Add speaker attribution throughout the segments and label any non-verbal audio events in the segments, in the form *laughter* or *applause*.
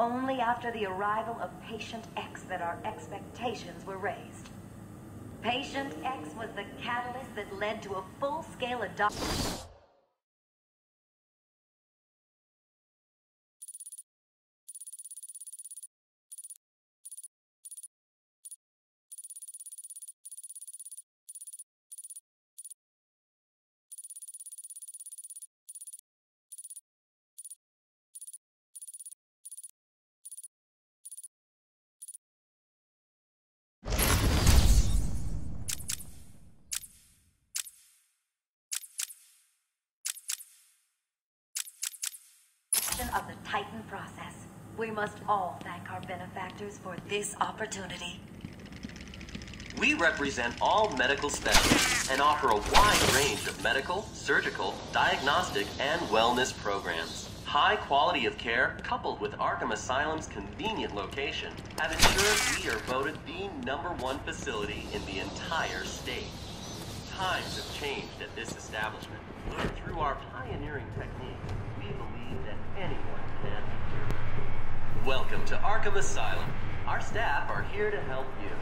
Speaker 1: Only after the arrival of Patient X that our expectations were raised. Patient X was the catalyst that led to a full-scale adoption. Of the Titan process. We must all thank our benefactors for this opportunity.
Speaker 2: We represent all medical specialties and offer a wide range of medical, surgical, diagnostic, and wellness programs. High quality of care, coupled with Arkham Asylum's convenient location, have ensured we are voted the number one facility in the entire state. Times have changed at this establishment, and through our pioneering techniques, anyone can. Welcome to Arkham Asylum. Our staff are here to help you.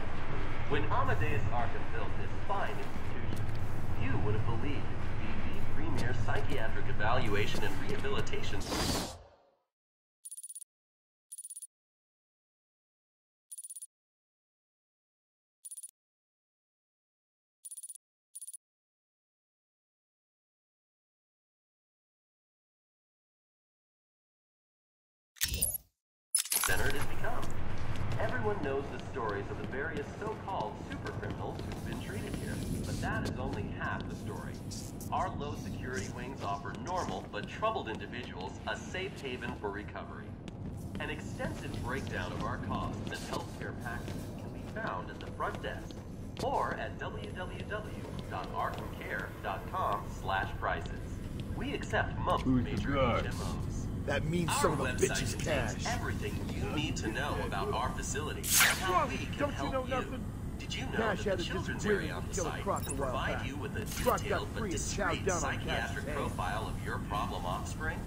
Speaker 2: When Amadeus Arkham built this fine institution, few would have believed it to be the premier psychiatric evaluation and rehabilitation half the story. Our low security wings offer normal but troubled individuals a safe haven for recovery. An extensive breakdown of our costs and healthcare packages can be found at the front desk or at www.arkhamcare.com slash prices. We accept most
Speaker 3: Who's
Speaker 2: major? HMOs.
Speaker 3: That means
Speaker 2: Our
Speaker 3: some of the
Speaker 2: website
Speaker 3: bitches
Speaker 2: contains
Speaker 3: cash.
Speaker 2: everything you need to know about our facility and how we can
Speaker 3: Don't you
Speaker 2: help
Speaker 3: know nothing?
Speaker 2: Did you know
Speaker 3: Cash
Speaker 2: that the children's area on the site will provide you with a detailed but
Speaker 3: free and chowed
Speaker 2: discreet
Speaker 3: down on Cash's
Speaker 2: psychiatric profile of your problem offspring?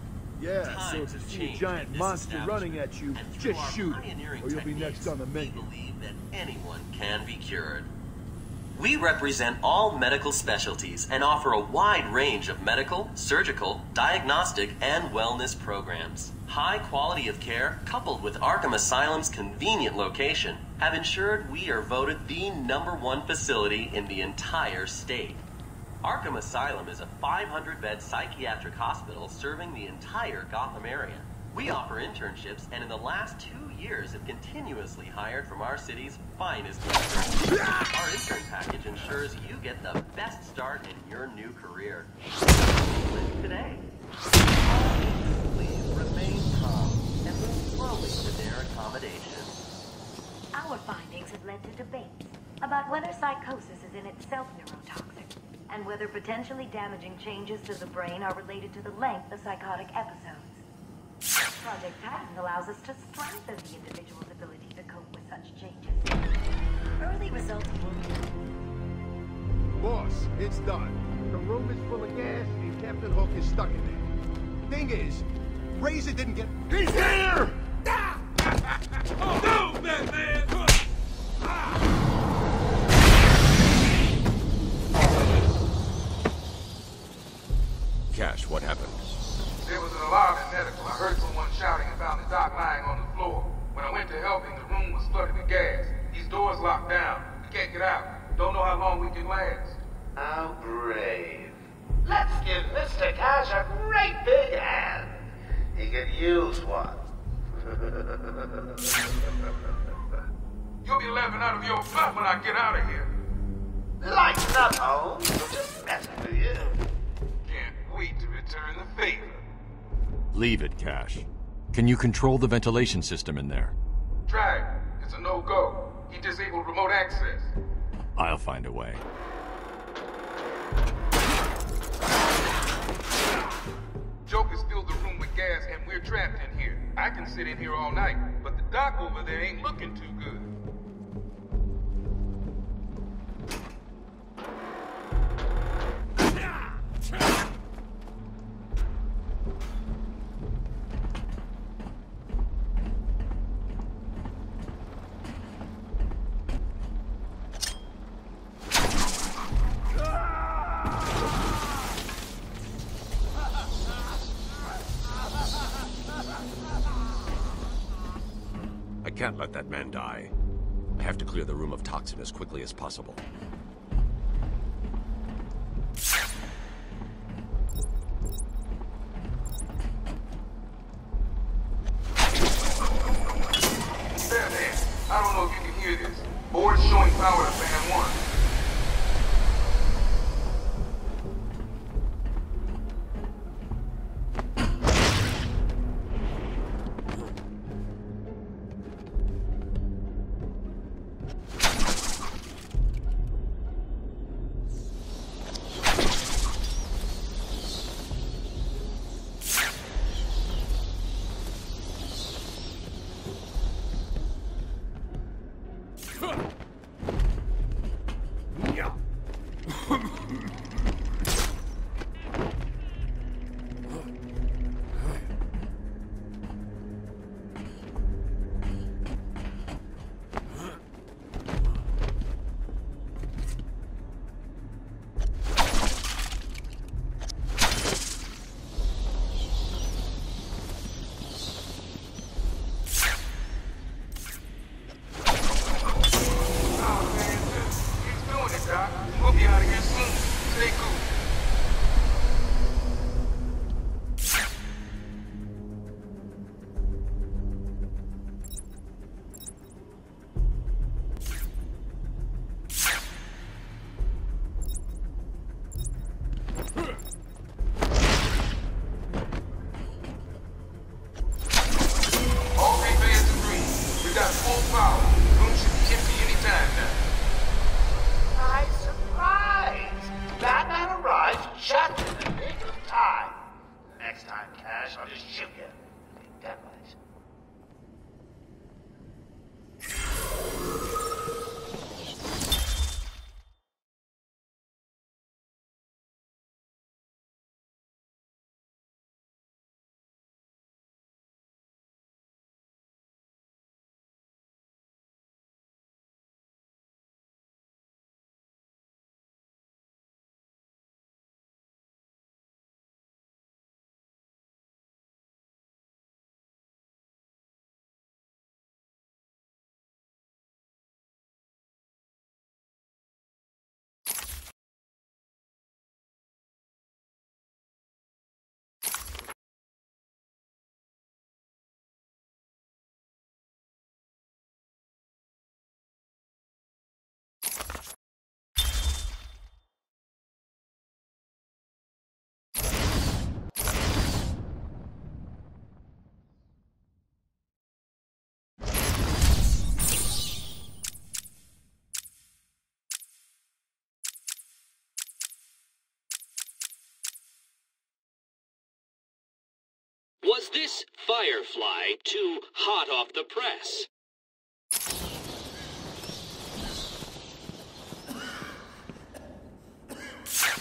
Speaker 3: Yeah, so
Speaker 2: Times
Speaker 3: if you see a giant monster running at you, just shoot it, or you'll be next on the menu.
Speaker 2: We believe that anyone can be cured. We represent all medical specialties and offer a wide range of medical, surgical, diagnostic, and wellness programs. High quality of care, coupled with Arkham Asylum's convenient location, have ensured we are voted the number one facility in the entire state. Arkham Asylum is a 500 bed psychiatric hospital serving the entire Gotham area. We offer internships and in the last two years have continuously hired from our city's finest. Our intern package ensures you get the best start in your new career. Today. Please remain calm and move slowly to their accommodation.
Speaker 1: Our findings have led to debates about whether psychosis is in itself neurotoxic and whether potentially damaging changes to the brain are related to the length of psychotic episodes. Project Titan allows us to strengthen the individual's ability to cope with such changes. Early results will
Speaker 3: Boss, it's done. The room is full of gas, and Captain Hook is stuck in there. Thing is, Razor didn't get. He's here!
Speaker 4: No,
Speaker 5: control the ventilation system in there?
Speaker 6: Drag. It's a no-go. He disabled remote access.
Speaker 5: I'll find a way.
Speaker 6: Joker's filled the room with gas and we're trapped in here. I can sit in here all night, but the doc over there ain't looking too good.
Speaker 4: men die. I have to clear the room of toxin as quickly as possible.
Speaker 2: Was this Firefly too hot off the press?
Speaker 6: you *laughs*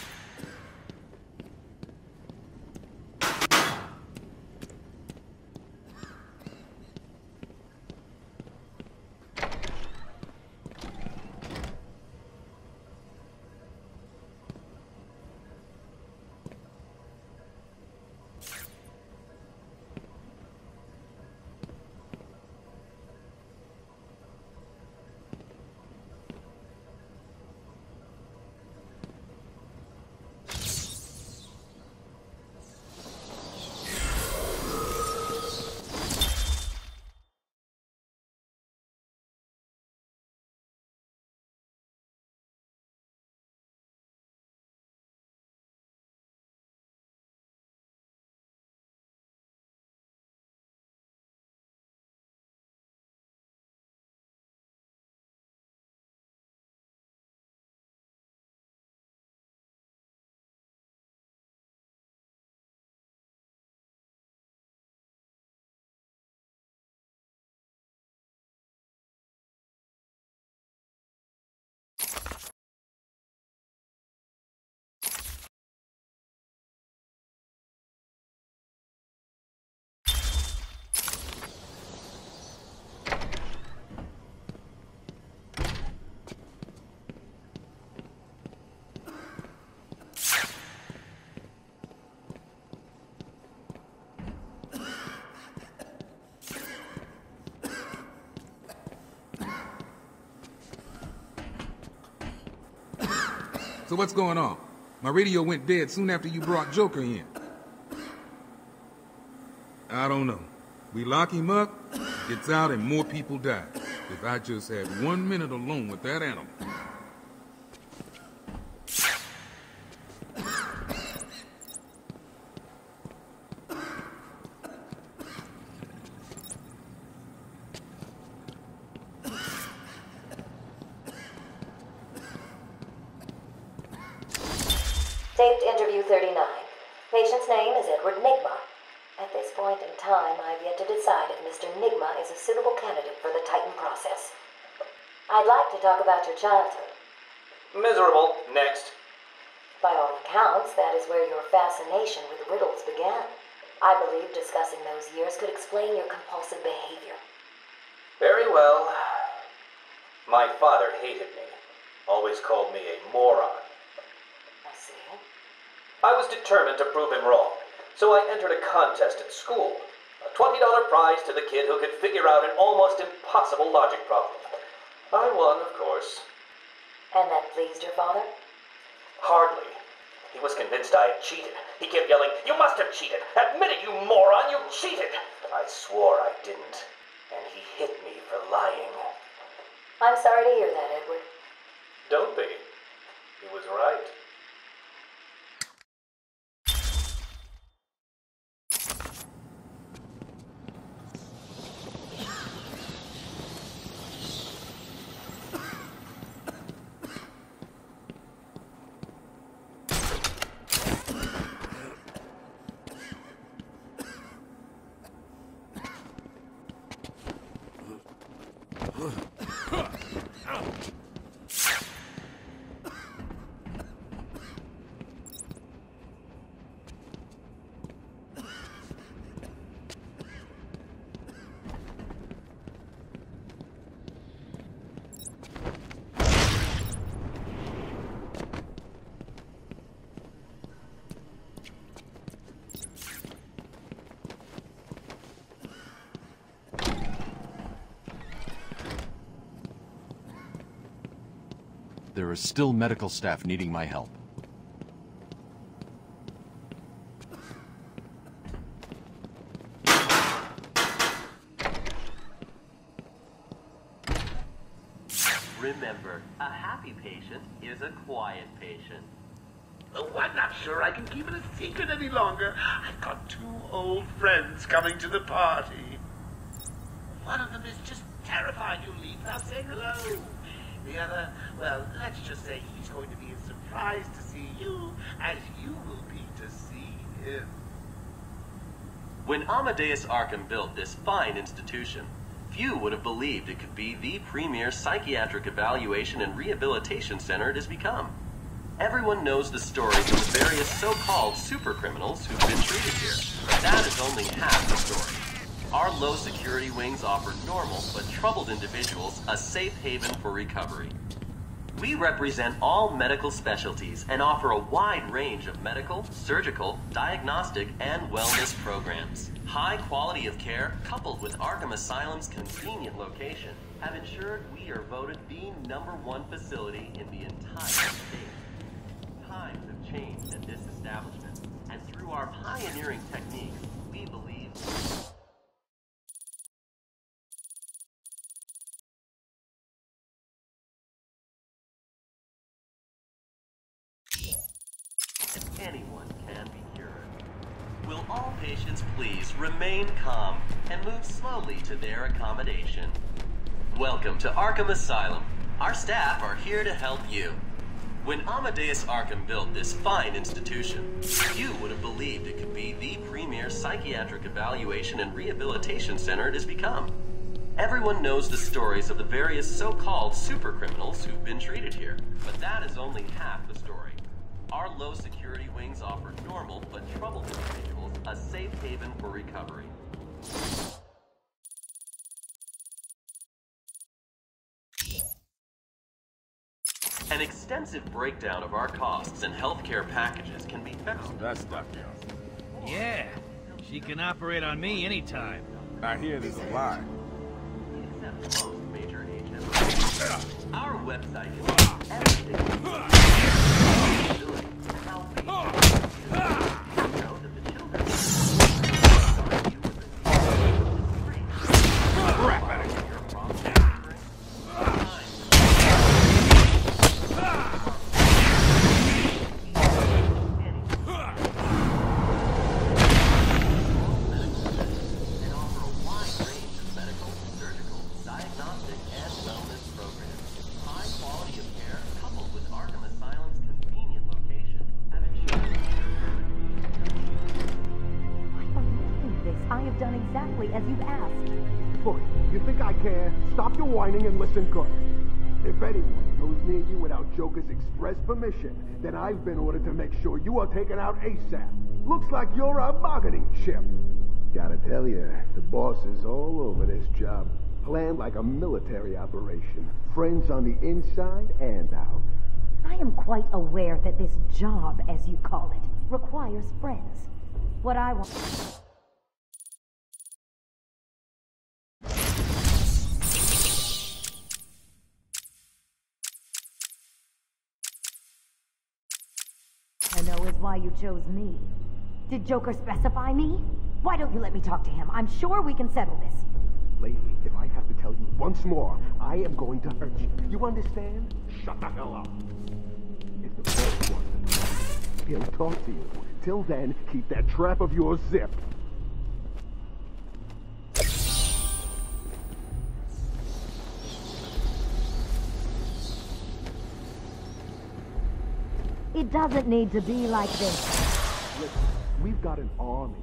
Speaker 6: So what's going on? My radio went dead soon after you brought Joker in. I don't know. We lock him up, gets out, and more people die. If I just had one minute alone with that animal.
Speaker 1: Taped interview 39. Patient's name is Edward Nigma. At this point in time, I've yet to decide if Mr. Nigma is a suitable candidate for the Titan process. I'd like to talk about your childhood.
Speaker 7: Miserable. Next.
Speaker 1: By all accounts, that is where your fascination with riddles began. I believe discussing those years could explain your compulsive behavior.
Speaker 7: Very well. My father hated me. Always called me a moron.
Speaker 1: I see.
Speaker 7: I was determined to prove him wrong, so I entered a contest at school. A $20 prize to the kid who could figure out an almost impossible logic problem. I won, of course.
Speaker 1: And that pleased your father?
Speaker 7: Hardly. He was convinced I had cheated. He kept yelling, You must have cheated! Admit it, you moron! You cheated! I swore I didn't, and he hit me for lying.
Speaker 1: I'm sorry to hear that, Edward.
Speaker 7: Don't be. He was right. Ouch!
Speaker 5: There is still medical staff needing my help.
Speaker 2: Remember, a happy patient is a quiet patient.
Speaker 8: Oh, I'm not sure I can keep it a secret any longer. I've got two old friends coming to the party. One of them is just terrified you'll leave without saying hello. The other, well, let's just say he's going to be as surprised to see you as you will be to see him.
Speaker 2: When Amadeus Arkham built this fine institution, few would have believed it could be the premier psychiatric evaluation and rehabilitation center it has become. Everyone knows the stories of the various so-called supercriminals who've been treated here. That is only half the story. Our low security wings offer normal but troubled individuals a safe haven for recovery. We represent all medical specialties and offer a wide range of medical, surgical, diagnostic, and wellness programs. High quality of care, coupled with Arkham Asylum's convenient location, have ensured we are voted the number one facility in the entire state. Times have changed at this establishment, and through our pioneering techniques, we believe anyone can be cured. Will please remain calm and move slowly to their accommodation? Welcome to Arkham Asylum. Our staff are here to help you. When Amadeus Arkham built this fine institution, few would have believed it could be the premier psychiatric evaluation and rehabilitation center it has become. Everyone knows the stories of the various so-called supercriminals who've been treated here, but that is only half the story. Our low security wings offer normal but troubled individuals a safe haven for recovery. An extensive breakdown of our costs and healthcare packages can be found.
Speaker 3: Oh, that's Dr.
Speaker 9: Yeah, she can operate on me anytime.
Speaker 3: I hear there's a lie.
Speaker 2: Except most major HMOs. Our website is everything. *laughs*
Speaker 1: I have done exactly as you've asked.
Speaker 3: Look, you think I care? Stop your whining and listen good. If anyone goes near you without Joker's express permission, then I've been ordered to make sure you are taken out ASAP. Looks like you're a bargaining chip. Gotta tell you, the boss is all over this job. Planned like a military operation. Friends on the inside and out.
Speaker 1: I am quite aware that this job, as you call it, requires friends. What I want. Why you chose me. Did Joker specify me? Why don't you let me talk to him? I'm sure we can settle this.
Speaker 3: Lady, if I have to tell you once more, I am going to hurt you. You understand? Shut the hell up. If the boss wants to talk, he'll talk to you. Till then, keep that trap of yours zipped.
Speaker 1: Doesn't need to be like this.
Speaker 3: Listen, we've got an army.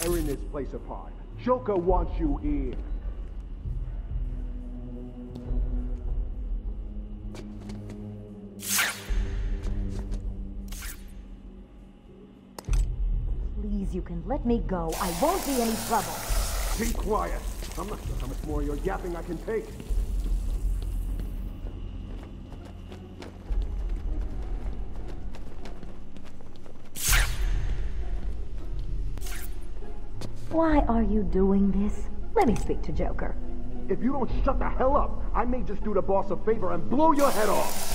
Speaker 3: Tearing this place apart. Joker wants you here.
Speaker 1: Please, you can let me go. I won't be any trouble.
Speaker 3: Be quiet. I'm not sure how much more of your yapping I can take.
Speaker 1: Why are you doing this? Let me speak to Joker.
Speaker 3: If you don't shut the hell up, I may just do the boss a favor and blow your head off.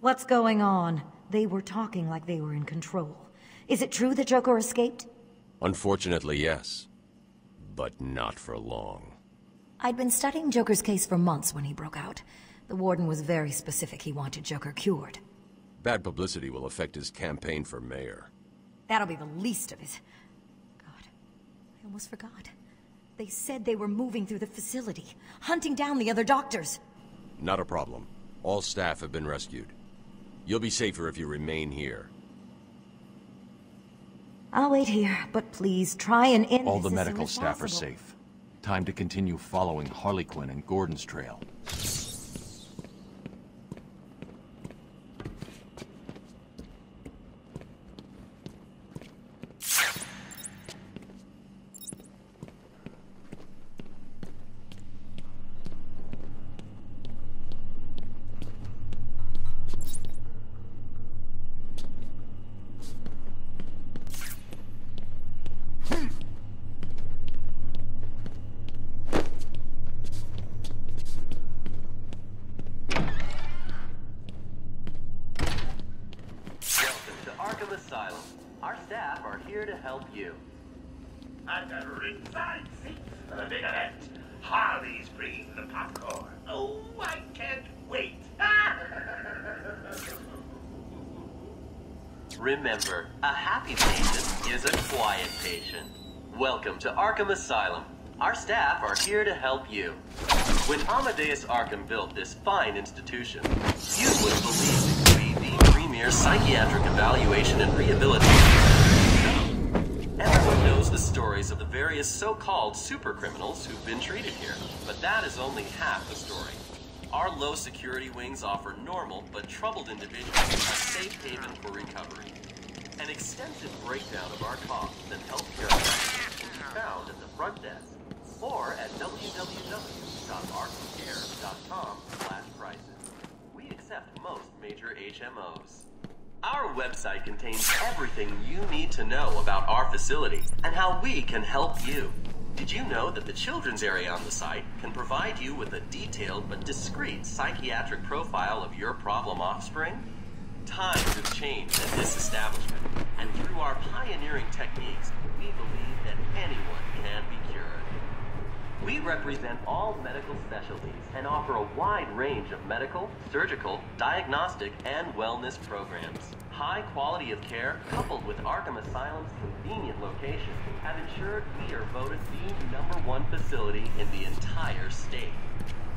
Speaker 1: What's going on? They were talking like they were in control. Is it true the Joker escaped?
Speaker 5: Unfortunately, yes. But not for long.
Speaker 1: I'd been studying Joker's case for months when he broke out. The Warden was very specific he wanted Joker cured.
Speaker 5: Bad publicity will affect his campaign for mayor.
Speaker 1: That'll be the least of it. God, I almost forgot. They said they were moving through the facility, hunting down the other doctors.
Speaker 5: Not a problem. All staff have been rescued. You'll be safer if you remain here.
Speaker 1: I'll wait here, but please try and end
Speaker 10: All the medical staff are safe. Time to continue following Harley Quinn and Gordon's trail.
Speaker 2: Welcome to Arkham Asylum. Our staff are here to help you.
Speaker 8: I've got ringside seats for the big event. Harley's bringing the popcorn. Oh, I can't wait.
Speaker 2: Remember, a happy patient is a quiet patient. Welcome to Arkham Asylum. Our staff are here to help you. When Amadeus Arkham built this fine institution, few would have believed it to be the premier psychiatric evaluation and rehabilitation. Everyone knows the stories of the various so-called super criminals who've been treated here, but that is only half the story. Our low security wings offer normal but troubled individuals a safe haven for recovery. An extensive breakdown of our costs and healthcare found at the front desk or at www.arkham.com prices. We accept most major HMOs. Our website contains everything you need to know about our facility and how we can help you. Did you know that the children's area on the site can provide you with a detailed but discreet psychiatric profile of your problem offspring? Times have changed at this establishment, and through our pioneering techniques, we believe that anyone can be cured. We represent all medical specialties and offer a wide range of medical, surgical, diagnostic, and wellness programs. High quality of care, coupled with Arkham Asylum's convenient location, have ensured we are voted the number one facility in the entire state.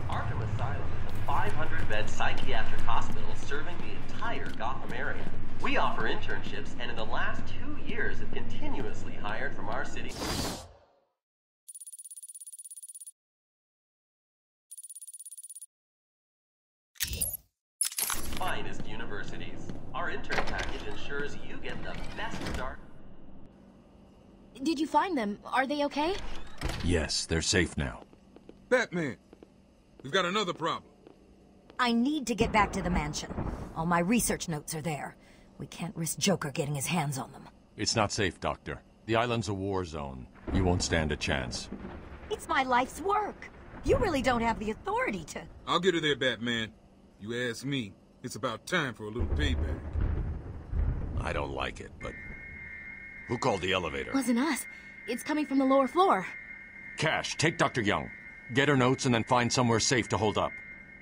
Speaker 2: Arkham Asylum 500-bed psychiatric hospital serving the entire Gotham area. We offer internships and in the last two years have continuously hired from our city. finest universities. Our intern package ensures you get the best start.
Speaker 11: Did you find them? Are they okay?
Speaker 10: Yes, they're safe now.
Speaker 6: Batman, we've got another problem.
Speaker 1: I need to get back to the mansion. All my research notes are there. We can't risk Joker getting his hands on them.
Speaker 5: It's not safe, Doctor. The island's a war zone. You won't stand a chance.
Speaker 1: It's my life's work. You really don't have the authority to...
Speaker 6: I'll get her there, Batman. You ask me, it's about time for a little payback.
Speaker 5: I don't like it, but... Who called the elevator?
Speaker 11: Wasn't us. It's coming from the lower floor.
Speaker 5: Cash, take Dr. Young. Get her notes and then find somewhere safe to hold up.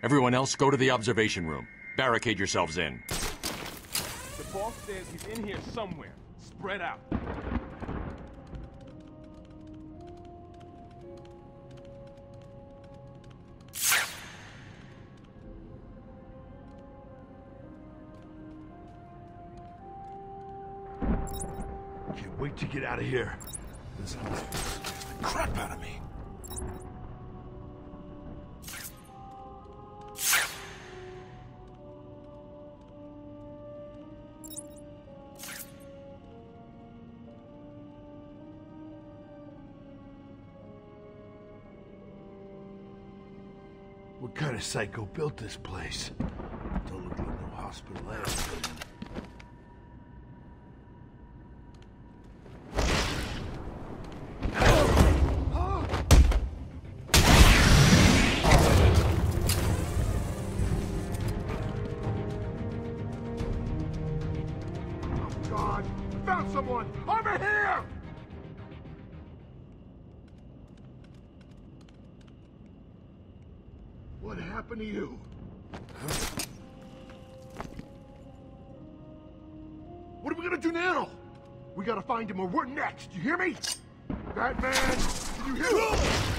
Speaker 5: Everyone else, go to the observation room. Barricade yourselves in.
Speaker 12: The boss says he's in here somewhere. Spread out.
Speaker 13: Can't wait to get out of here. This house scares the crap out of me. Kind of psycho built this place? Don't look like no hospital ass
Speaker 3: him or we're next, you hear me? Batman! You hear me?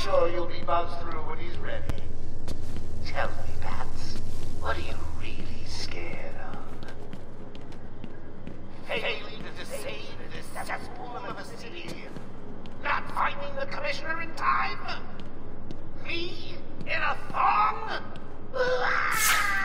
Speaker 14: sure you'll be Bob's through when he's ready. Tell me, Bats, what
Speaker 8: are you really scared of? Failing to save this cesspool of a city? Not finding the Commissioner in time? Me? In a thong? *laughs* Ah!